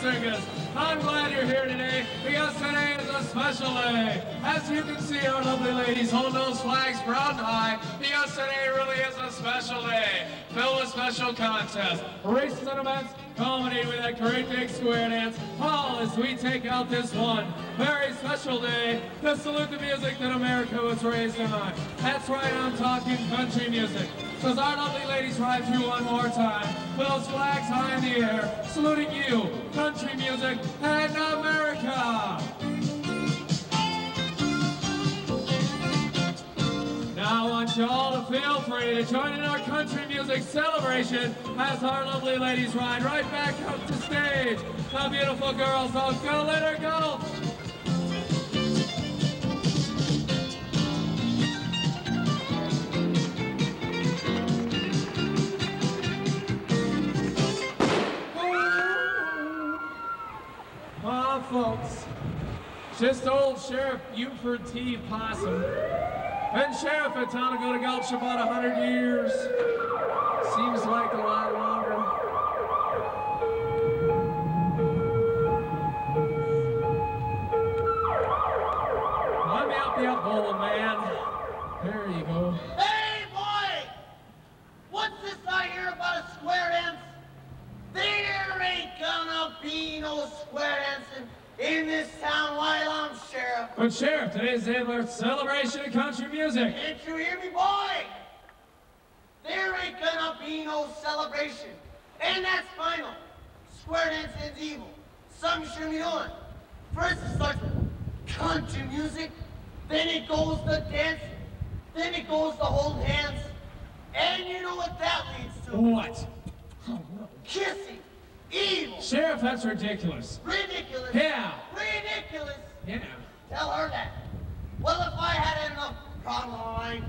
I'm glad you're here today because today is a special day. As you can see, our lovely ladies hold those flags proud and high because today really is a special day filled with special contests, races and events, culminating with a great big square dance, all as we take out this one very special day to salute the music that America was raised on. That's right, I'm talking country music. So as our lovely ladies ride through one more time, those flags high in the air, saluting you, country music and America! Now I want you all to feel free to join in our country music celebration as our lovely ladies ride right back up to stage. The beautiful girls, so go let her go! Folks, just old Sheriff Buford T. Possum. Been sheriff of Tonagoda Gulch about a hundred years. Seems like a lot longer. Let me help you up, old man. There you go. Hey, boy! What's this I hear about a square dance? There ain't gonna be no square dancing in this town while I'm sheriff. But Sheriff, today's the celebration of country music. Can't you hear me, boy? There ain't gonna be no celebration. And that's final. Square dance dancing's evil. Something shouldn't be doing. First it starts with country music, then it goes to dancing, then it goes to holding hands. And you know what that leads to? What? Oh, no. Kissing. Evil. Sheriff, that's ridiculous. Ridiculous. Yeah. Ridiculous. Yeah. Tell her that. Well, if I had enough problem of mine,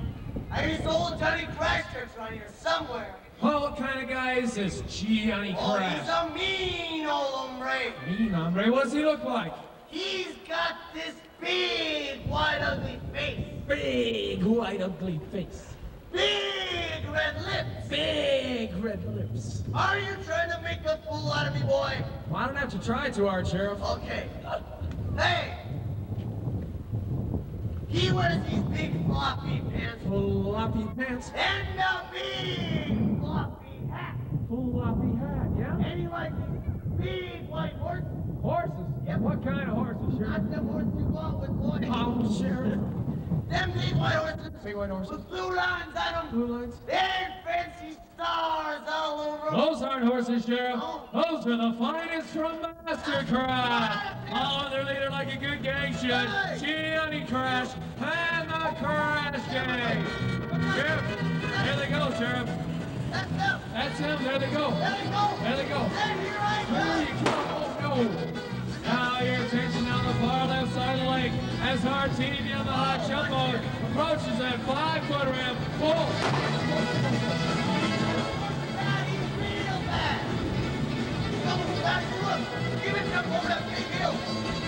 I used old Johnny Crash Church here somewhere. Well, what kind of guy is this Johnny Oh, he's a mean old hombre. Mean hombre, what does he look like? He's got this big, white, ugly face. Big, white, ugly face. Big red lips. Big red lips. Are you trying to make a fool out of me, boy? Well, I don't have to try too hard, Sheriff. Okay. Hey! He wears these big floppy pants Floppy pants, and a big floppy hat. floppy hat, yeah? And he likes big white horses. Horses? Yep. What kind of horses, Sheriff? Not them horses you out with, boy. Oh, Sheriff. Them big white horses Big white horses. with blue lines on them. Blue lines? And fancy stars all over 'em. Those aren't horses, Sheriff. No. Those are the finest from Mastercraft. Following oh, their leader like a good gang should. Hey. Johnny Crash and the Crash Gang. Sheriff, there they go, Sheriff. That's them. That's him. There they go. There they go. There they go. And here I There come. go. Oh, no. Now your attention far left side of the lake as our team Yamaha Jumbo approaches that.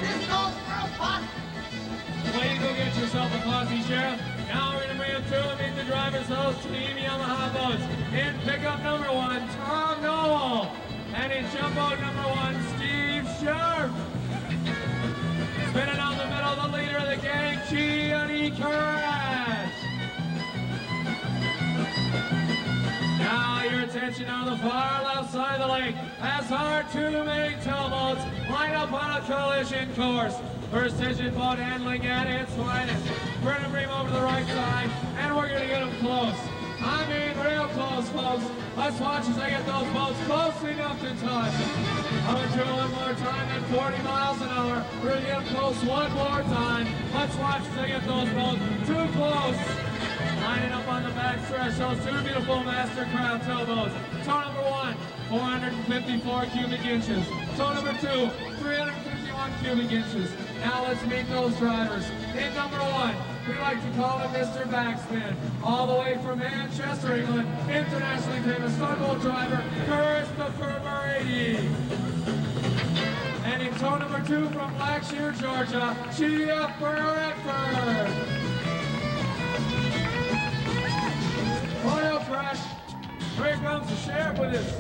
This goes for a. Way to go get yourself a posse, Sheriff. Now we're going to bring it through and meet the drivers of those Team Yamaha boats. In pickup number one, Tom Noel. And in jump boat number one, Steve Sharp. The gang, Johnny Crash. Now your attention on the far left side of the lake as our two main towboats line up on a collision course. First Precision boat handling at its finest. We're gonna bring them over to the right side and we're gonna get them close. I mean real close, folks. Let's watch as I get those boats close enough to touch. I'm gonna do it one more time at 40 miles an hour. We're gonna get close one more time. Let's watch as I get those boats too close. Lining up on the back stretch, those two beautiful Mastercraft towboats. Tow number one, 454 cubic inches. Tow number two, 351 cubic inches. Now let's meet those drivers. In number one, we like to call him Mr. Backspin. All the way from Manchester, England, internationally famous tugboat driver, Christopher Brady. And in tow number two from Blackshear, Georgia, Gia Redford. Oil crash. Here comes the sheriff with his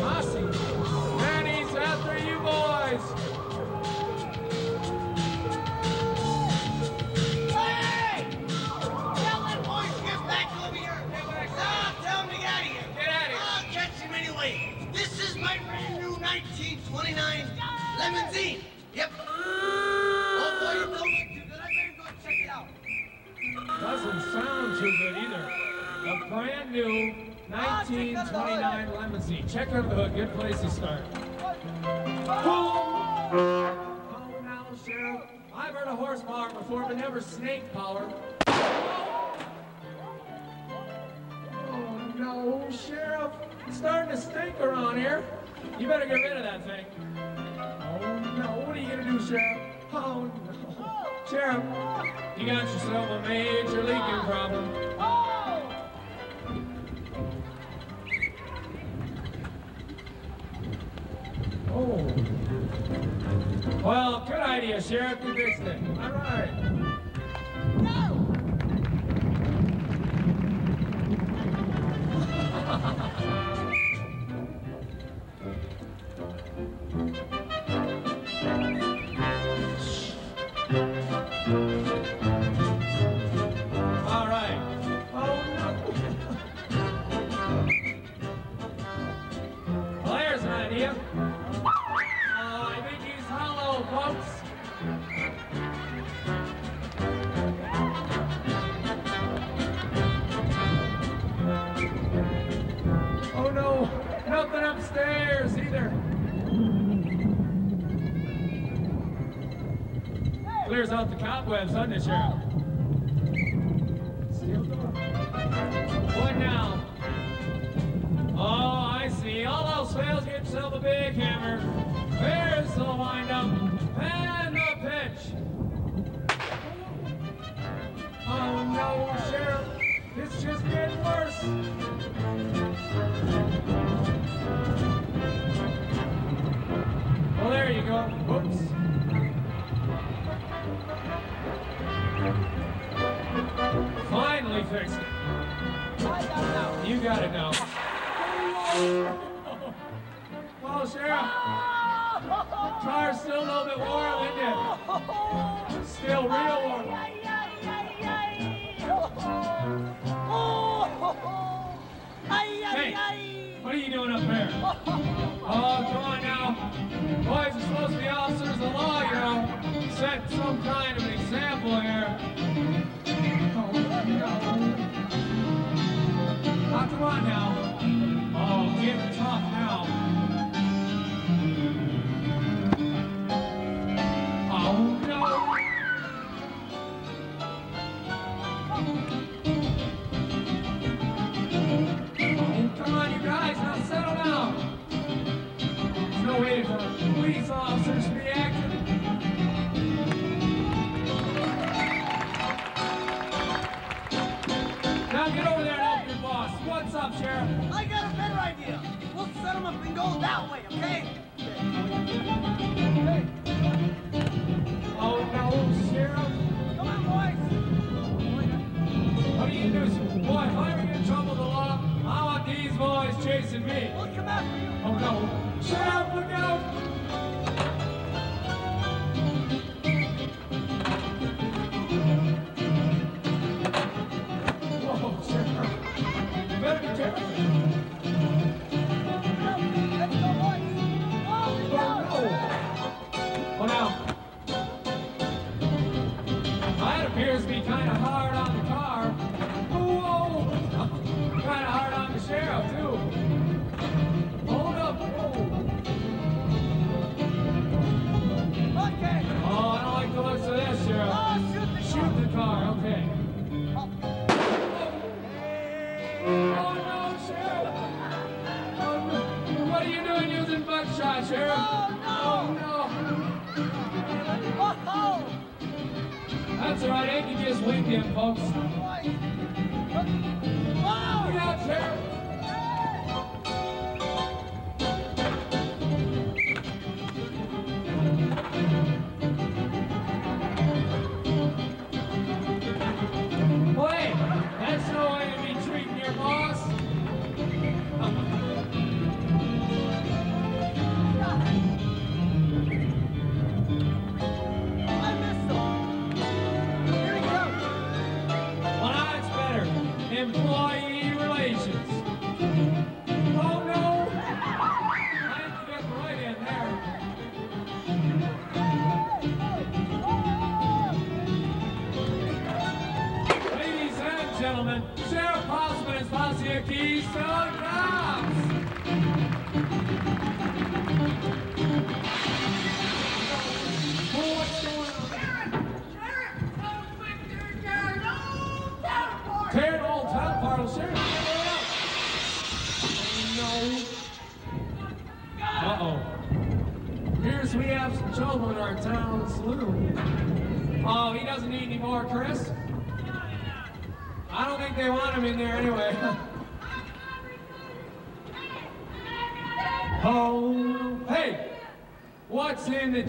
posse. And he's after you boys. anyway. This is my brand new 1929 Limousine. Yep. Oh boy, it don't look too good. I better go check it out. Doesn't sound too good either. A brand new 1929 Limousine. Check under the hood. Good place to start. Oh, now, Sheriff. I've heard of horsepower before, but never snake power. Oh, no, Sheriff. It's starting to stink around here. You better get rid of that thing. Oh, no. What are you going to do, Sheriff? Oh, no. Sheriff, you got yourself a major leaking problem. Oh! Well, good idea, Sheriff. You fixed it. All right.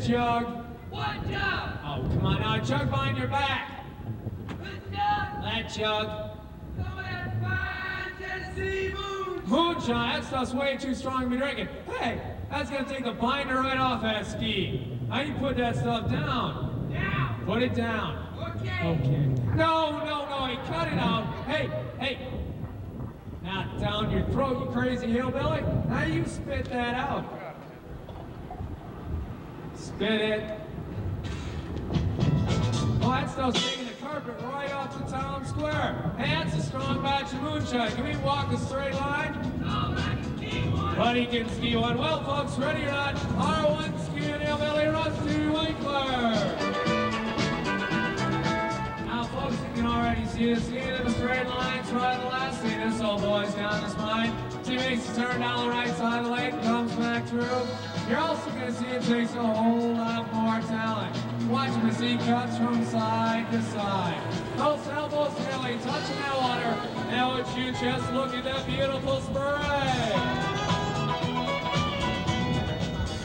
What's in the jug? What jug? Oh, come on uh, now, jug behind your back. This jug? That jug. Some of that fine Tennessee. Moonshine, that stuff's way too strong to be drinking. Hey, that's gonna take the binder right off that ski. How you put that stuff down? Now. Put it down. Okay. Okay. No, no, no, hey, cut it out. Hey, hey. Not down your throat, you crazy hillbilly. Now you spit that out. Spit it. Oh, that stuff's taking the carpet right off the town square. Hey, that's a strong batch of moonshine. Can we walk a straight line? Oh, man, ski one. He can ski one. Well, folks, ready or not, R1 skiing hillbilly Rusty Winkler. Now, folks, you can already see us skiing in a straight line. Try the last scene. This old boy's down the spine. He makes a turn down the right side of the lake, comes back through. You're also going to see it takes a whole lot more talent. Watch him as he cuts from side to side. Those elbows nearly touching that water. Now would you just look at that beautiful spray?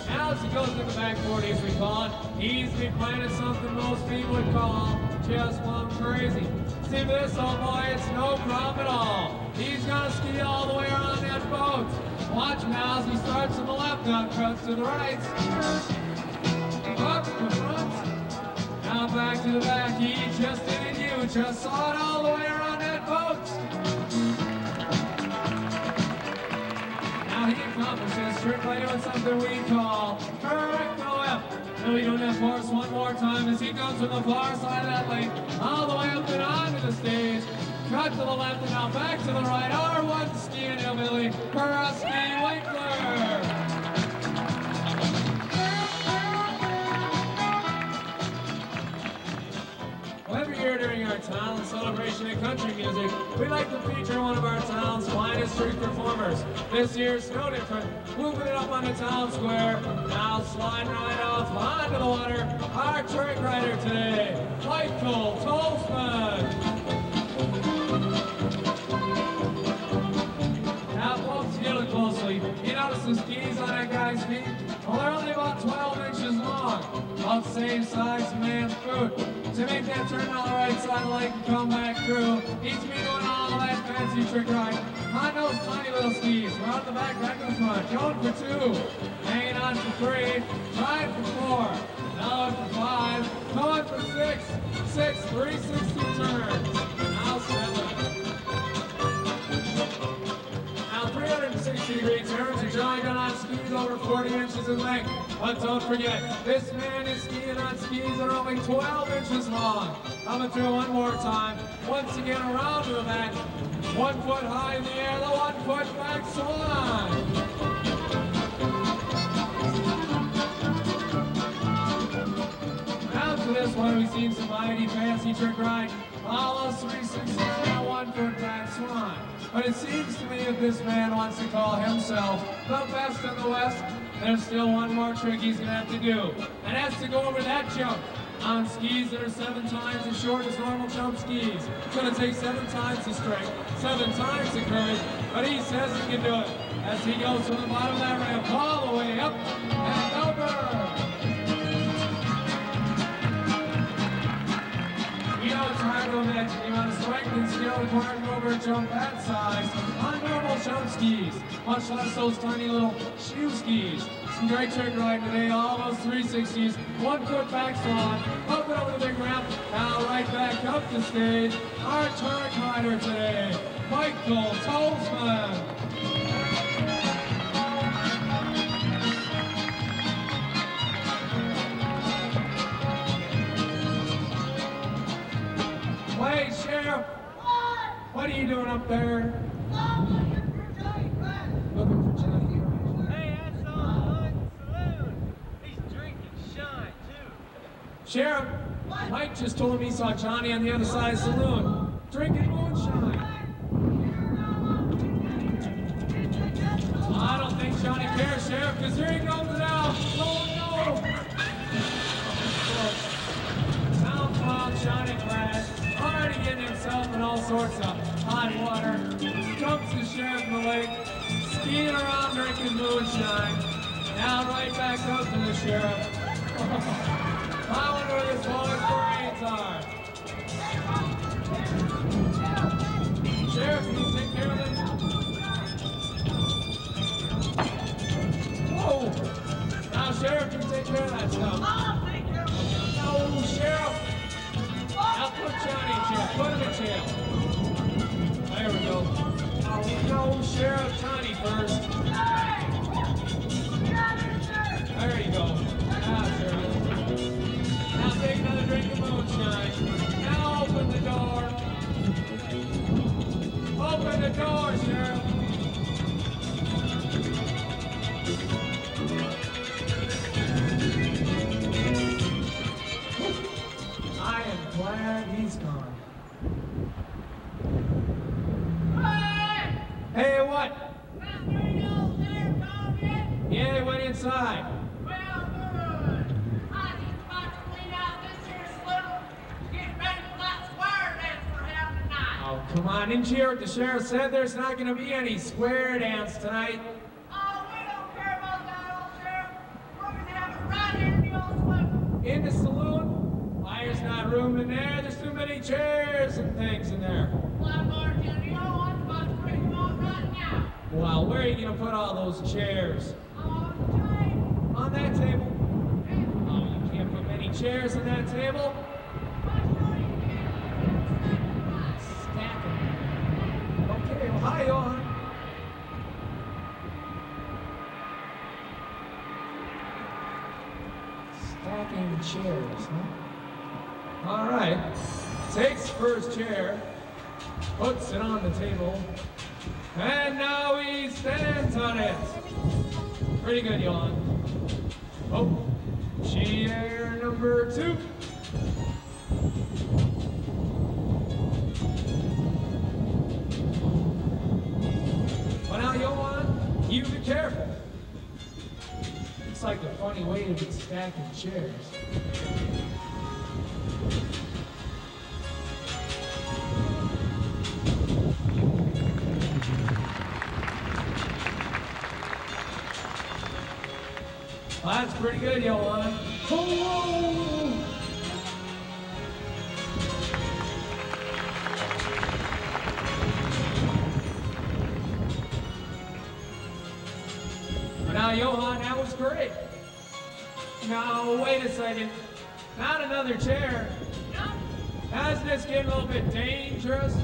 Now as he goes to the back 40, as we call it, he's been playing something most people would call just one crazy. See this old boy, it's no problem at all. He's gonna ski all the way around that boat. Watch as he starts to the left, now cuts to the right. Up to front. Now back to the back. He just did you. Just saw it all the way around that boat. Now he accomplishes strictly doing something we call correct. And we doing that for us one more time as he goes from the far side of that lane all the way up and onto the stage. Cut to the left and now back to the right. R1 skiing hillbilly, Kurowski Winkler. Well, every year during our town celebration of country music, we like to feature one of our town's finest street performers. This year's no different. Moving it up on the town square, now sliding right off onto the water. Our trick rider today, Michael Tolzman. The same size man's boot. To make that turn on the right side lake and come back through, to be doing all that fancy trick ride on those tiny little skis. We're on the back, back to the front. Going for two. Hanging on for three. Trying for four. Now for five. Going for six. Six 360 turns. Now seven. Now 360 degree turns are Johnny done on skis over 40 inches in length. But don't forget, this man is skiing on skis that are only 12 inches long. Coming through one more time. Once again around to the back. One foot high in the air, the one foot back swan. This one, we've seen some mighty fancy trick ride. All those 360s and one foot back swan. But it seems to me that this man wants to call himself the best in the West, there's still one more trick he's gonna have to do. And that's to go over that jump on skis that are seven times as short as normal jump skis. It's gonna take seven times the strength, seven times the courage, but he says he can do it. As he goes from the bottom of that ramp all the way up and over. Skill required to go over a jump that size. On normal jump skis, much less those tiny little shoe skis. Some great trick riding today, all those 360s, one foot back swan, up and over the big ramp, now right back up the stage, our trick rider today, Michael Tolzman. What are you doing up there? Looking for Johnny Hey, I saw him saloon. He's drinking shine, too. Sheriff, what? Mike just told me he saw Johnny on the other side of the saloon. Drinking moonshine. I don't think Johnny cares, Sheriff, because here he comes now. Oh, no. Now, Johnny gets in all sorts of hot water, jumps the sheriff in the lake, skiing around drinking moonshine, now right back up to the sheriff. I wonder where this boy's brains are. Sheriff, can you take care of them? Whoa! Now, Sheriff, can you take care of that stuff. I'll take care of it. No, Sheriff. Johnny in. Put him in jail. There we go. Oh, no, Sheriff Johnny first. There you go. Now, Sheriff. Now take another drink of moonshine. Now open the door. Open the door, Sheriff. On. Didn't you hear what the sheriff said? There's not going to be any square dance tonight. Oh, we don't care about that, old sheriff. We're gonna have it right here in the old saloon. In the saloon? Why, there's not room in there. There's too many chairs and things in there. Well, bartender, you know I'm about to bring them on right now. Well, where are you going to put all those chairs? Oh, Johnny. On that table? Oh, you can't put many chairs on that table. I'll show you again. Stack them. Okay, well, hi, Johan. Stacking chairs, huh? All right. First chair, puts it on the table, and now he stands on it. Pretty good, Johan. Oh, chair number two. But now, Johan, you be careful. It's like a funny way to be stacking chairs. That's pretty good, Johan. Now, Johan, that was great. Now, wait a second. Not another chair. No, Hasn't this getting a little bit dangerous?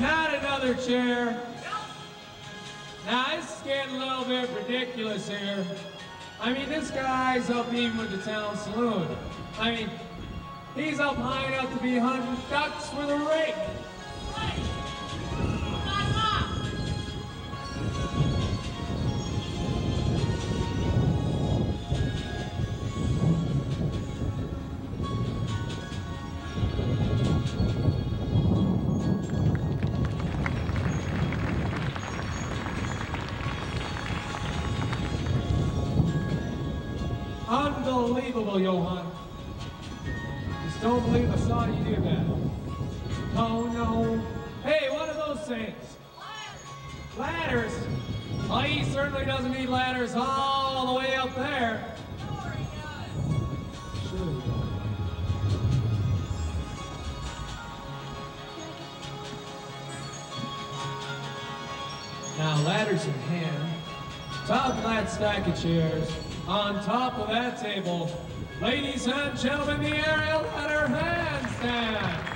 Not another chair. Now, this is getting a little bit ridiculous here. I mean, this guy's up even with the town saloon. I mean, he's up high enough to be hunting ducks with a rake. Unbelievable, Johan. Just don't believe I saw you do that. Oh, no. Hey, what are those things? Ladders? Well, he certainly doesn't need ladders all the way up there. Now, ladders in hand, top of that stack of chairs, on top of that table, ladies and gentlemen, the aerial ladder handstand.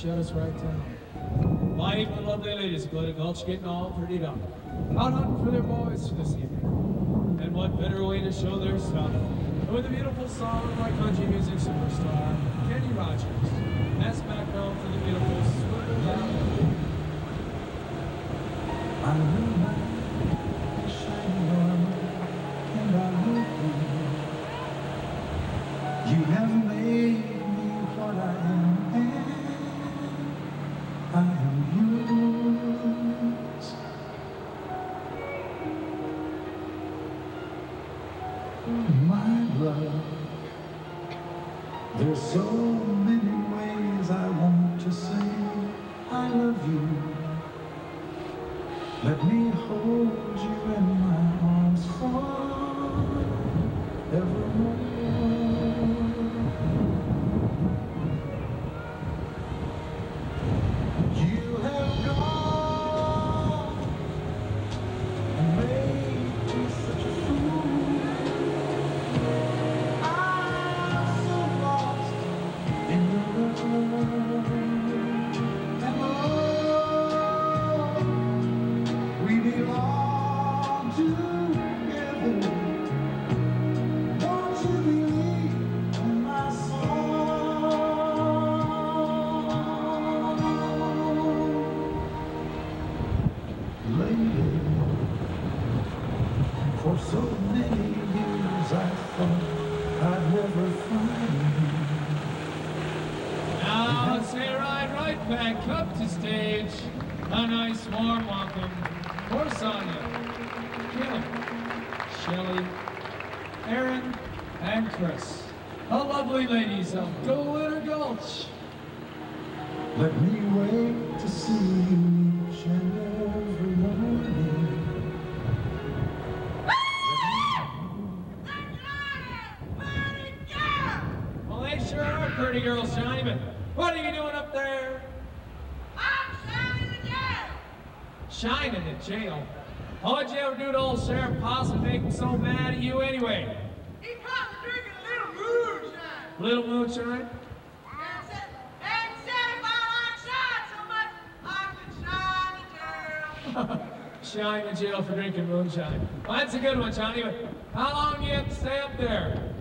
Shut us right down. Why even the lovely ladies Glitter Gulch getting all prettied up. Out hunting for their boys for this evening. And what better way to show their stuff than with a beautiful song by country music superstar Kenny Rogers. That's background for the beautiful Down. My love, there's so many ways I want to say I love you. Let me hold you in my arms forevermore. Lovely ladies Little? Shine in jail for drinking moonshine. Well, that's a good one, Johnny, how long do you have to stay up there?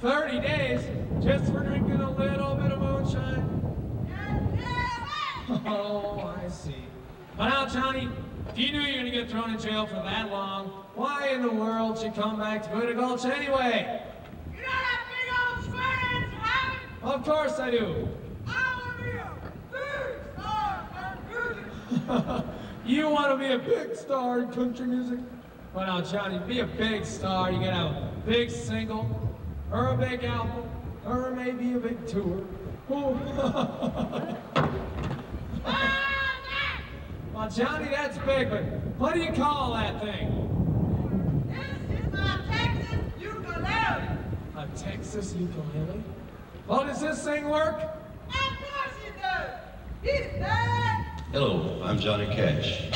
30 days 30 days? just for drinking a little bit of moonshine? Oh, I see. But now, Johnny, if you knew you were going to get thrown in jail for that long, why in the world should you come back to Buddha Gulch anyway? Of course I do. you want to be a big star in country music? Well, now, Johnny, be a big star, you gotta have a big single, or a big album, or maybe a big tour. Well, Johnny, that's big, but what do you call that thing? A Texas ukulele? Well, does this thing work? Hello, I'm Johnny Cash.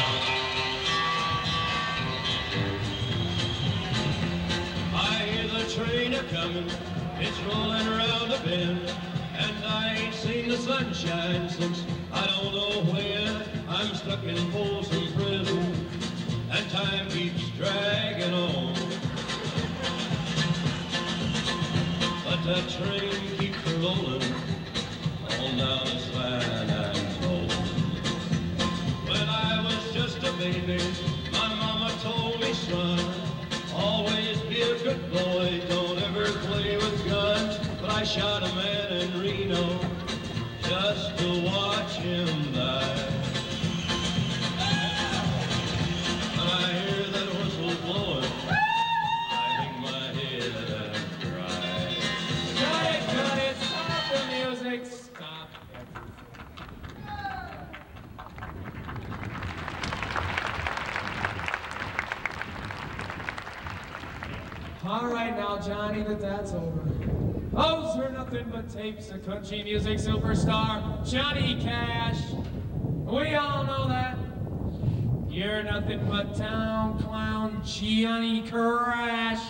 I hear the train a coming, it's rolling around the bend, and I ain't seen the sunshine since I don't know when. I'm stuck in Folsom Prison, and time keeps dragging on. But that train I was just a baby, my mama told me, son, always be a good boy, don't ever play with guns. But I shot a man in Reno just to watch him die. Right now, Johnny, that that's over. Those are nothing but tapes of country music superstar Johnny Cash. We all know that. You're nothing but town clown Johnny Crash.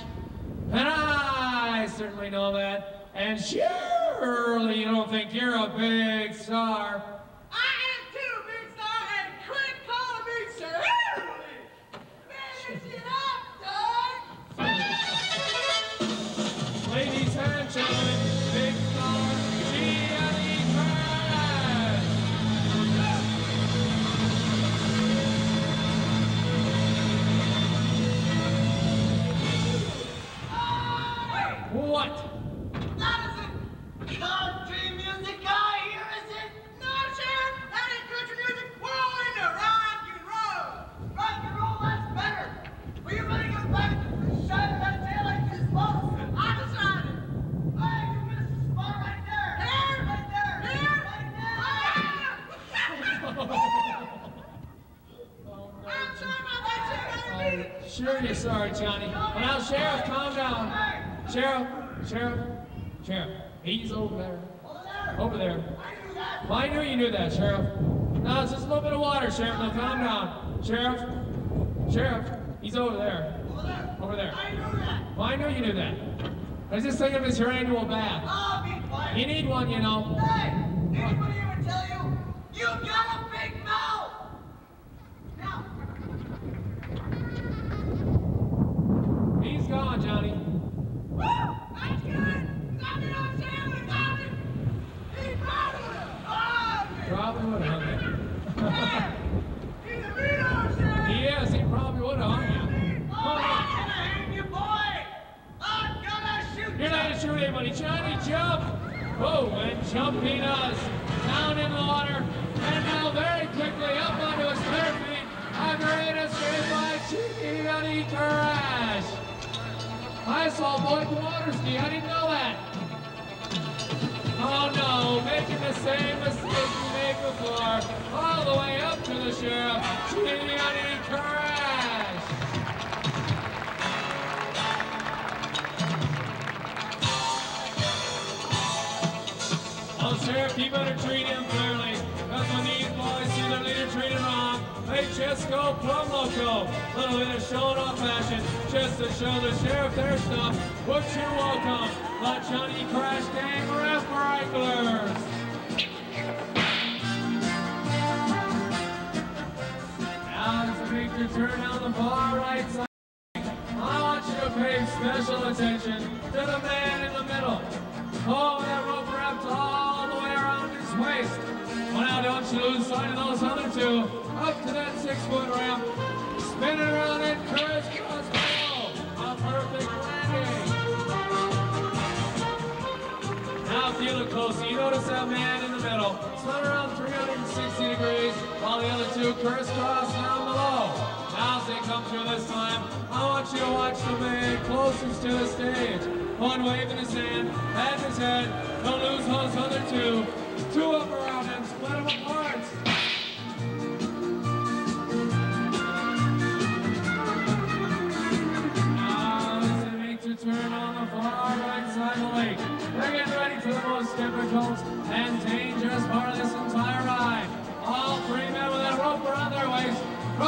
And I certainly know that. And surely you don't think you're a big star. Sheriff, Sheriff, Sheriff, he's over there. Over there. Over there. I knew that. Well, I knew you knew that, Sheriff. No, it's just a little bit of water, Sheriff. Now, calm down. Sheriff, Sheriff, he's over there. Over there. Over there. I knew that. Well, I knew you knew that. I was just thinking of his your annual bath. Oh, be quiet. You need one, you know. Hey, anybody ever tell you you got a big mouth? Now, He's gone, Johnny. Woo! That's good. Something on Sheriff and Dodger. He probably Oh, Probably would have hung man. He's a mean old you. Sheriff. He is. He probably would have hung you. oh, I'm gonna hang you, boy. I'm gonna shoot You're not gonna. Johnny, jump! Oh, and jump he does. Down in the water. And now very quickly up onto his bare feet. A great escape by Johnny Crash. I saw Boyd water ski. I didn't know that. Oh no, making the same mistake we made before. All the way up to the sheriff. Johnny Crash. Sheriff, you better treat him fairly. Because when these boys see their leader treated wrong, they just go plumb loco. Little bit of showing off fashion, just to show the sheriff their stuff. Would you welcome the Johnny Crash Gang Ref Wranglers? Now as we make turn on the far right side. I want you to pay special attention to the man in the middle. Oh, lose sight of those other two. Up to that six-foot ramp. Spinning around and crisscross below. A perfect landing. Now, if you look closely, you notice that man in the middle, spun around 360 degrees, while the other two crisscross down below. Now, as they come through this time, I want you to watch the man closest to the stage. One waving his hand, pat his head, don't lose those other two. Two up around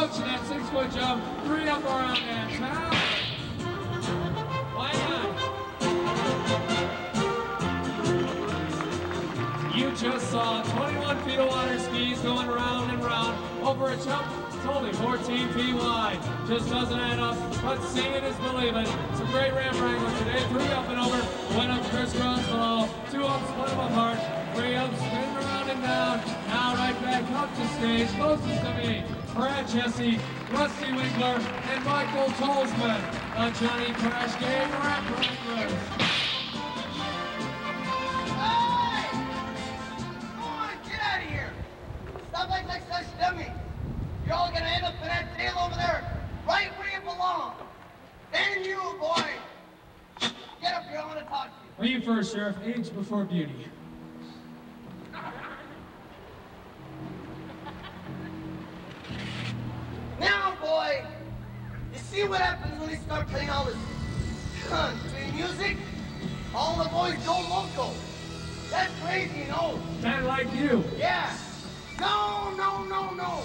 approaching that six-foot jump, three up around them. Now, just saw 21 feet of water skis going round and round over a jump. It's only 14 feet wide. Just doesn't add up, but seeing is believing. Some great ramp wrangling today. Three up and over, one up crisscross below. Two up, split them apart. Three up, spin around and down. Now right back up to stage, closest to me. Brad Jesse, Rusty Winkler, and Michael Tolzman. The Johnny Crash Gang Ramp Wranglers. You, boy. Get up here, I wanna talk to you. You first, Sheriff. Age before beauty. Now, boy, you see what happens when you start playing all this Between music, all the boys go loco. That's crazy, you know. Men like you. Yeah. No, no, no, no.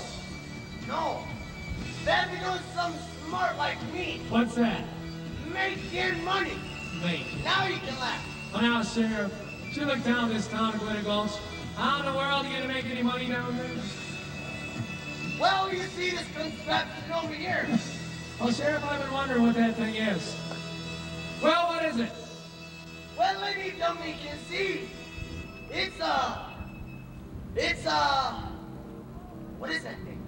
No. That be doing something smart like me. What's that? Making money. Mate. Now you can laugh. Well, now, Sheriff, you look down this town of Gwinnett Gulch. How in the world are you gonna make any money down there? Well, you see this contraption over here. Well, Sheriff, I've been wondering what that thing is. Well, what is it? Well, any dummy can see. It's a. It's a. What is that thing?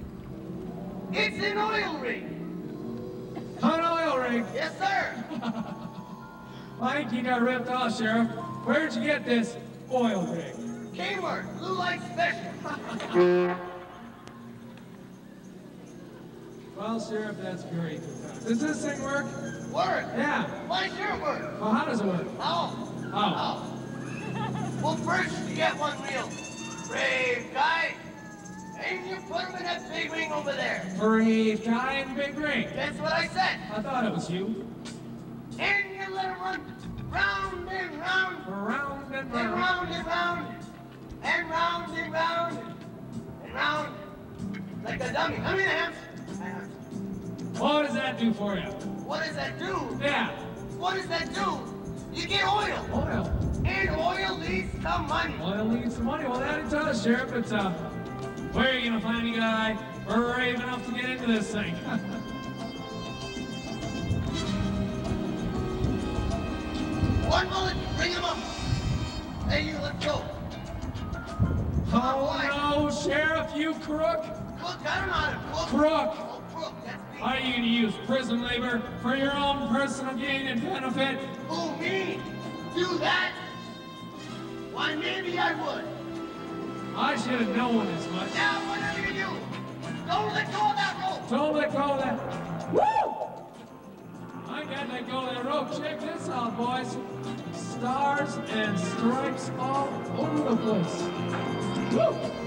It's an oil rig. An oil rig. Yes, sir. I think you got ripped off, Sheriff. Where'd you get this oil rig? Kmart, Blue Light Special. Well, Sheriff, that's great. Does this thing work? Work. Yeah. Why sure work? Well, how does it work? How? Oh. How? Well, first you get one real brave guy, and you put him in that big ring over there. Brave guy in the big ring. That's what I said. I thought it was you. And you let him run round and round, Round and and round. round and round, and round and round, and round, like a dummy. I mean a hamster. A. What does that do for you? What does that do? Yeah. What does that do? You get oil, Oil. and oil leads to money. Oil needs some money. Well, that it does, Sheriff. It's, uh, where are you gonna find a guy brave enough to get into this thing? One bullet, bring him up. Hey, you, let's go. oh no, Sheriff, you crook! Crook, I don't know how to. Crook! Oh, crook, that's. Are you gonna use prison labor for your own personal gain and benefit? Who, me? Do that? Why, maybe I would. I should have known as much. Now, whatever you do, don't let go of that rope. Don't let go of that. Woo! I can't let go of that rope. Check this out, boys. Stars and stripes all over the place. Woo!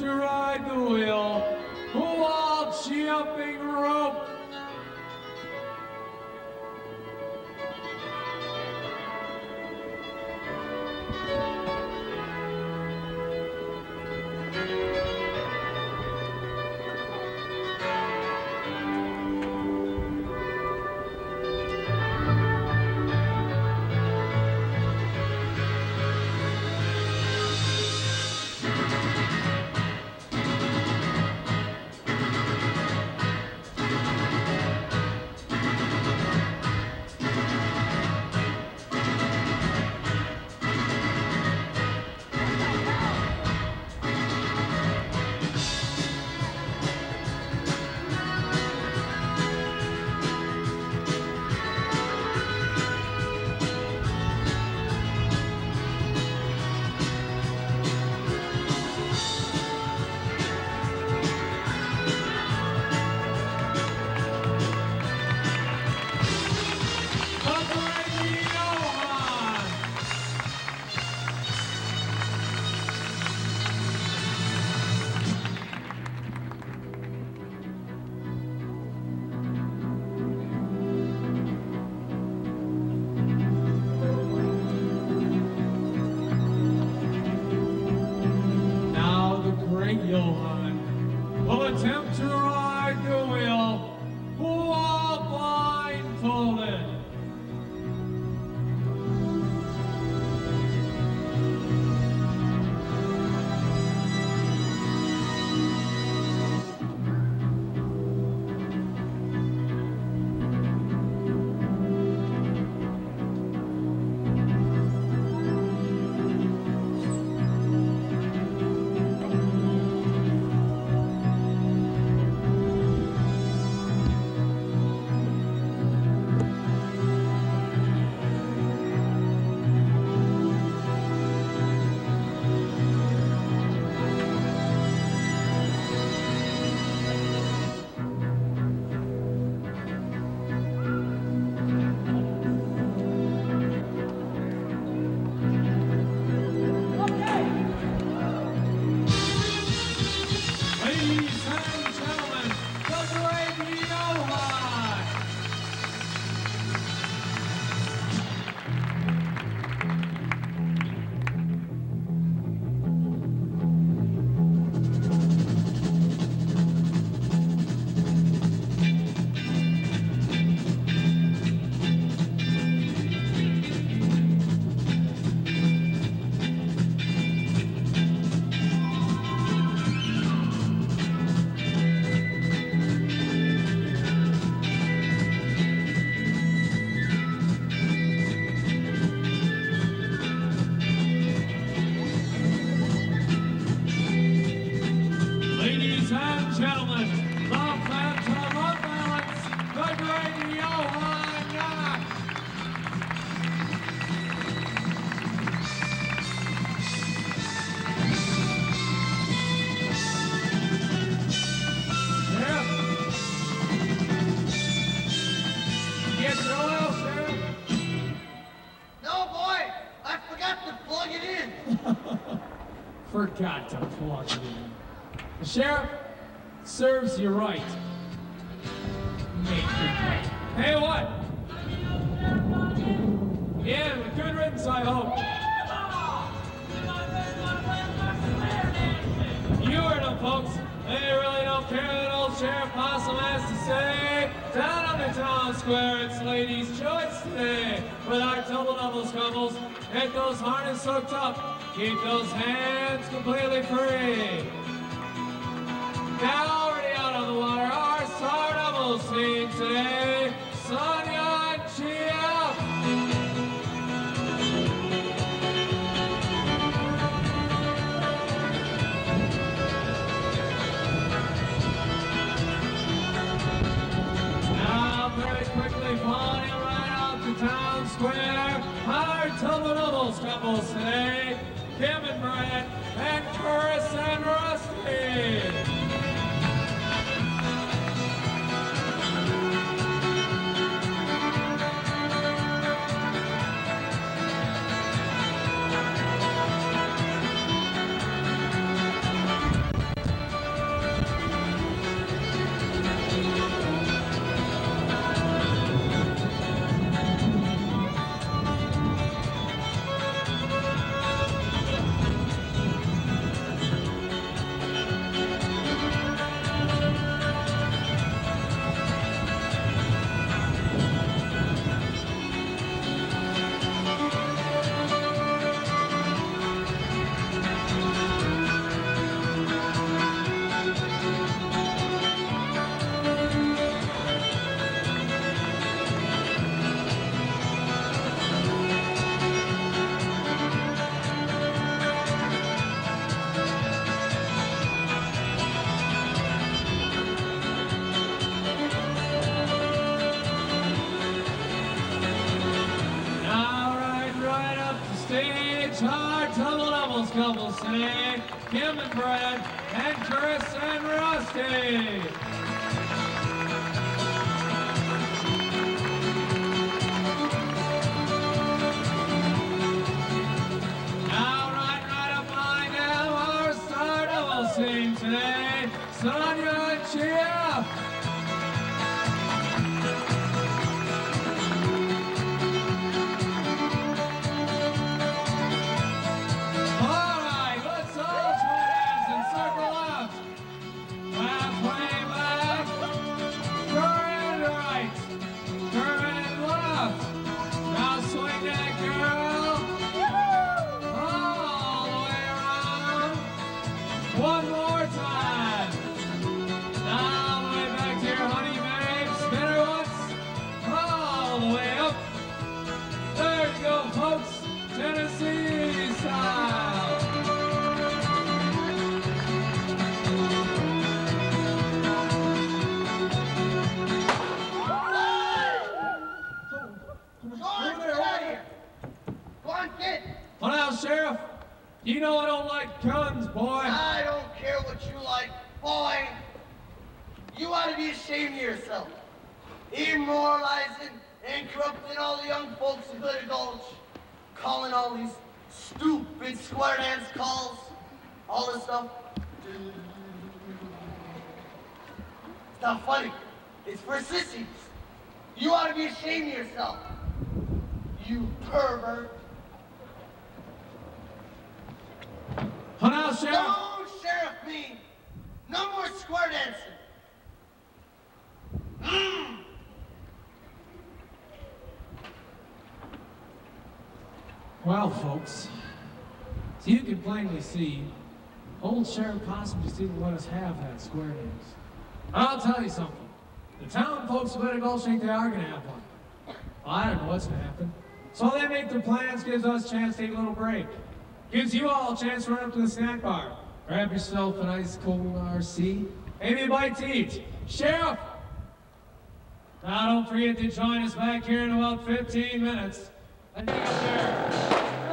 Will couple say, Kim and Brad you pervert. Hold on, Sheriff. Don't Sheriff me. No more square dancing. Mm. Well, folks, so you can plainly see, old Sheriff Possum just didn't let us have that square dance. I'll tell you something. The town folks better go think they are going to have one. I don't know what's going to happen. So they make their plans, gives us a chance to take a little break. Gives you all a chance to run up to the snack bar. Grab yourself an ice cold RC. Maybe a bite to eat. Sheriff! Now don't forget to join us back here in about 15 minutes. Thank you, Sheriff.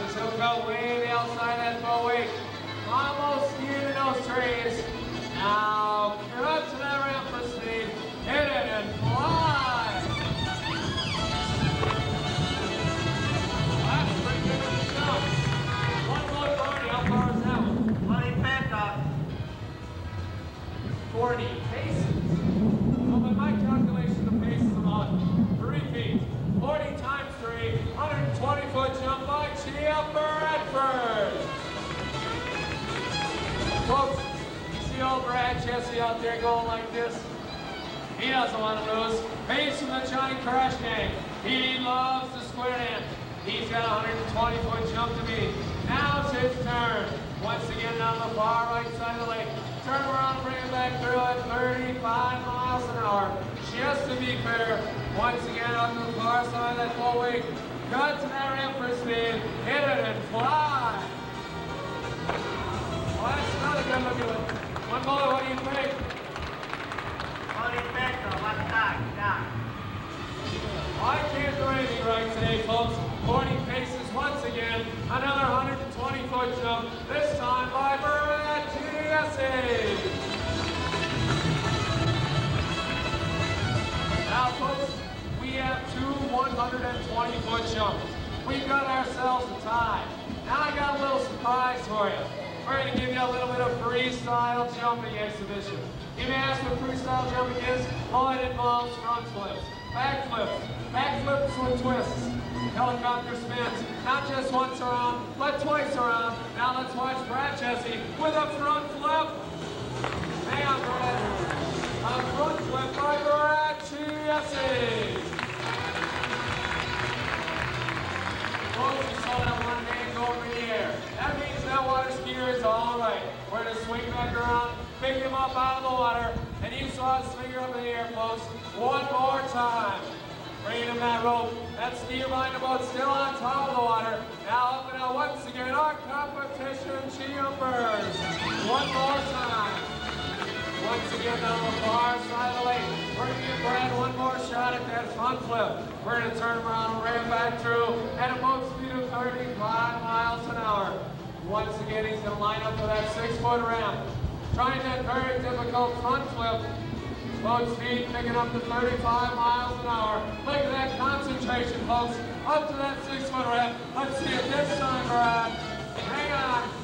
Us, he'll go way outside that wake. Almost in those trees. Now, cut to that ramp for speed. Hit it and fly. That's pretty good of the jump. One more party, how far is that one? Money Peacock. 40 Brad Jesse out there going like this? He doesn't want to lose. From the Johnny Crash Gang. He loves the square dance. He's got a 120 foot jump to beat. Now it's his turn. Once again down the far right side of the lake. Turn around bring it back through at 35 miles an hour. Just to be fair, once again on the far side of that full wake. Cut to that ramp for speed. Hit it and fly. Well, that's another good looking one. One bullet, what do you think? Money Peacock. What's that? That. I can't do anything right today, folks. 40 paces once again. Another 120 foot jump, this time by Brad. Now, folks, we have two 120 foot jumps. We've got ourselves a tie. Now I got a little surprise for you. We're going to give you a little bit of freestyle jumping exhibition. You may ask what freestyle jumping is. Well, it involves front flips, back flips, back flips with twists, helicopter spins, not just once around, but twice around. Now let's watch Brad Jesse with a front flip. Hang on, Brad. A front flip by Brad Jesse. Folks, you saw that one hand over the air. That means that water skier is all right. We're gonna swing back around, pick him up out of the water, and you saw his finger up in the air, folks. One more time. Bringing him that rope. That skier behind the boat still on top of the water. Now up and out once again, our competition jumpers. One more time. Once again down the far side of the lake. We're gonna give Brad one more shot at that front flip. We're gonna turn him around and ram back through at a boat speed of 35 miles an hour. Once again, he's gonna line up for that six foot ramp. Trying that very difficult front flip. Boat speed picking up to 35 miles an hour. Look at that concentration, folks. Up to that six foot ramp. Let's see it this time, Brad. Hang on.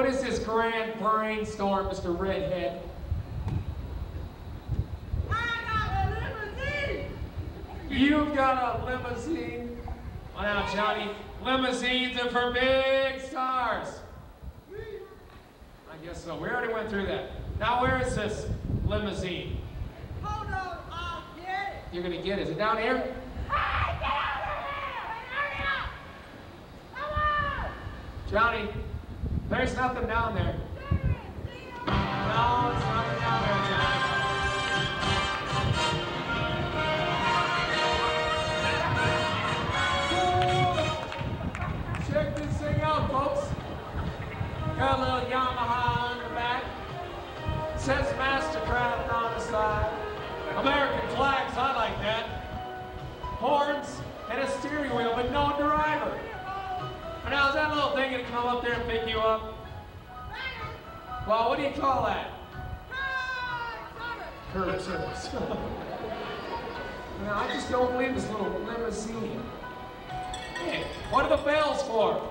What is this, grand brainstorm, Mr. Redhead? I got a limousine. You've got a limousine? Well, now, Johnny, limousines are for big stars. I guess so. We already went through that. Now, where is this limousine? Hold on, I'll get it. You're gonna get it. Is it down here? Hey, get out of here hurry up. Come on. Johnny, there's nothing down there. No, it's nothing down there, Johnny. Check this thing out, folks. Got a little Yamaha on the back. Says Mastercraft on the side. American flags, I like that. Horns and a steering wheel, but no driver. And now is that little thing gonna come up there and pick you up? Well, what do you call that? Curb service. now, I just don't believe this little limousine. Hey, what are the bells for?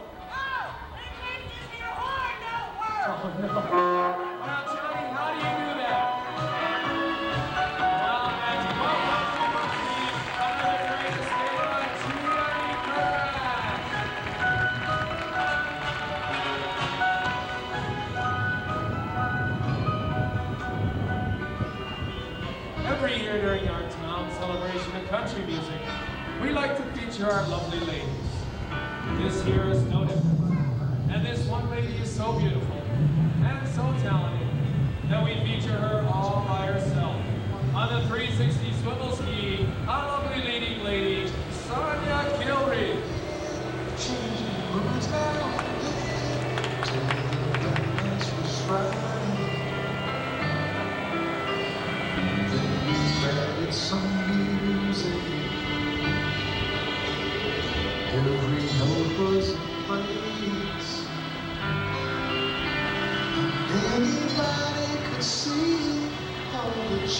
Oh, no. Well, Johnny, to our lovely ladies. This year is no different. And this one lady is so beautiful and so talented that we feature her all by herself. On the 360 swivel ski, our lovely leading lady, Sonia Kilreed. Changing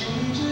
changes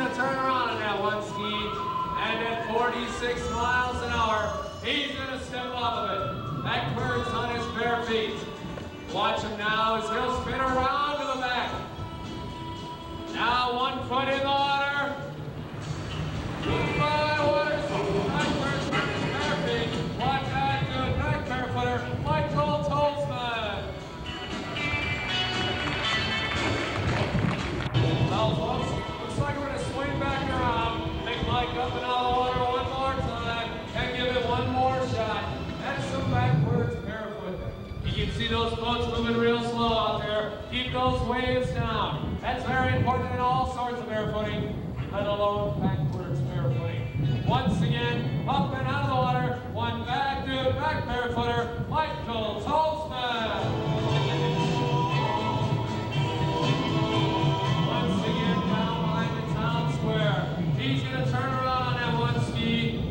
he's gonna turn around on that one ski, and at 46 miles an hour, he's gonna step off of it. That Backwards on his bare feet. Watch him now as he'll spin around to the back. Now one foot in the water. Goodbye, see those boats moving real slow out there. Keep those waves down. That's very important in all sorts of barefooting, let alone backwards barefooting. Once again, up and out of the water, one back to back barefooter, Michael Tolzman. Once again, down behind the town square. He's gonna turn around on that one ski.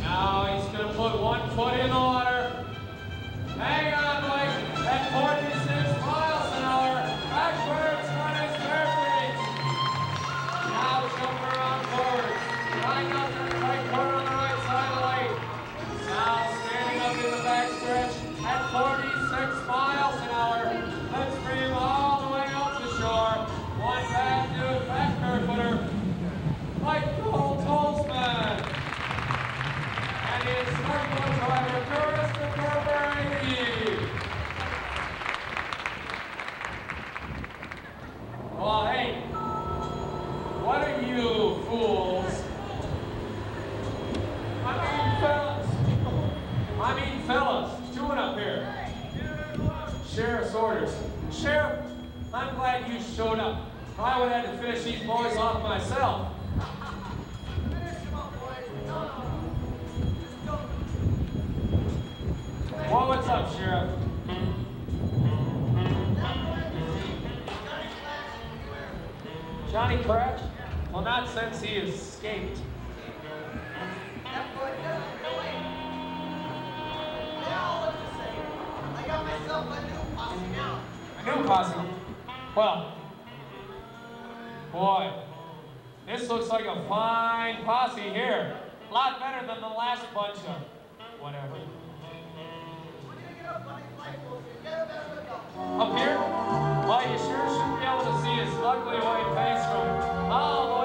Now he's gonna put one foot in the Sheriff's orders. Sheriff, I'm glad you showed up. I would have had to finish these boys off myself. Well, what's up, Sheriff? Johnny Crash? Well, not since he escaped. They all look the same. I got myself new posse. Well, boy, this looks like a fine posse here. A lot better than the last bunch of whatever. Up here? Well, you sure should be able to see his ugly white face from all the way